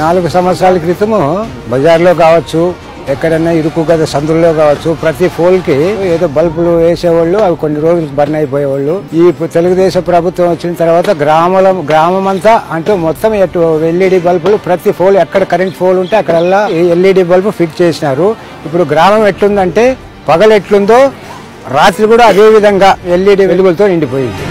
నాలుగు సంవత్సరాల క్రితము బజార్లో కావచ్చు ఎక్కడైనా ఇరుకు గద సందుల్లో కావచ్చు ప్రతి పోల్కి ఏదో బల్బులు వేసేవాళ్ళు అవి కొన్ని రోజులు బర్న్ అయిపోయేవాళ్ళు. ఈ తెలుగుదేశం ప్రభుత్వం వచ్చిన తర్వాత గ్రామాల గ్రామం అంతా అంటూ మొత్తం ఎటు ఎల్ఈడి బల్బులు ప్రతి పోల్ ఎక్కడ కరెంట్ పోల్ ఉంటే అక్కడల్లా ఎల్ఈడి బల్బు ఫిట్ చేసినారు. ఇప్పుడు గ్రామం ఎట్లుందంటే పగలు ఎట్లుందో రాత్రి కూడా అదే విధంగా ఎల్ఈడి వెలుగులతో నిండిపోయింది.